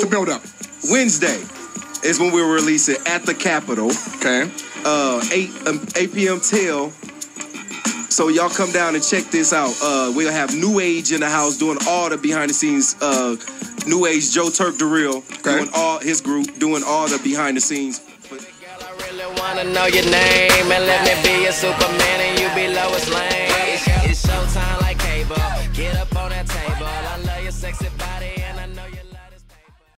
to build up? Wednesday is when we will release it at the Capitol. Okay. Uh, 8, um, 8 p.m. till. So y'all come down and check this out. Uh, we'll have New Age in the house doing all the behind the scenes. Uh, New Age Joe Turk DeReal okay. doing all his group doing all the behind the scenes. Wanna know your name and let me be superman and you be Lois Lane. It's showtime like cable. Get up on that table. I love your sexy.